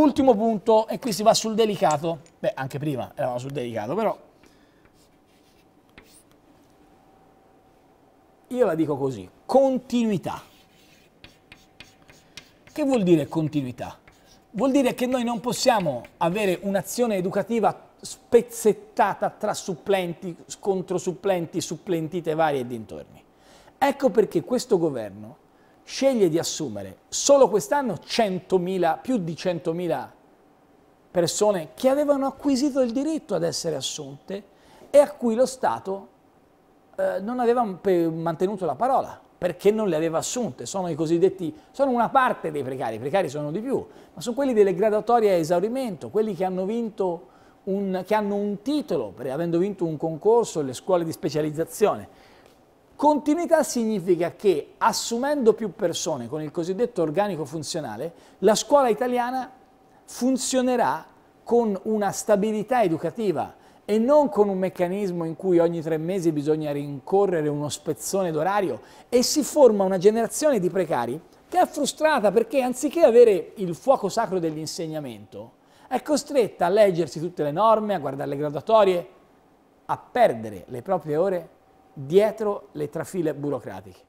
ultimo punto, e qui si va sul delicato. Beh, anche prima eravamo sul delicato, però io la dico così, continuità. Che vuol dire continuità? Vuol dire che noi non possiamo avere un'azione educativa spezzettata tra supplenti, contro supplenti, supplentite varie e dintorni. Ecco perché questo governo sceglie di assumere solo quest'anno 100.000, più di 100.000 persone che avevano acquisito il diritto ad essere assunte e a cui lo Stato eh, non aveva mantenuto la parola perché non le aveva assunte, sono i cosiddetti, sono una parte dei precari, i precari sono di più, ma sono quelli delle graduatorie a esaurimento, quelli che hanno vinto un, che hanno un titolo, per, avendo vinto un concorso, le scuole di specializzazione. Continuità significa che assumendo più persone con il cosiddetto organico funzionale, la scuola italiana funzionerà con una stabilità educativa e non con un meccanismo in cui ogni tre mesi bisogna rincorrere uno spezzone d'orario e si forma una generazione di precari che è frustrata perché anziché avere il fuoco sacro dell'insegnamento è costretta a leggersi tutte le norme, a guardare le graduatorie, a perdere le proprie ore dietro le trafile burocratiche.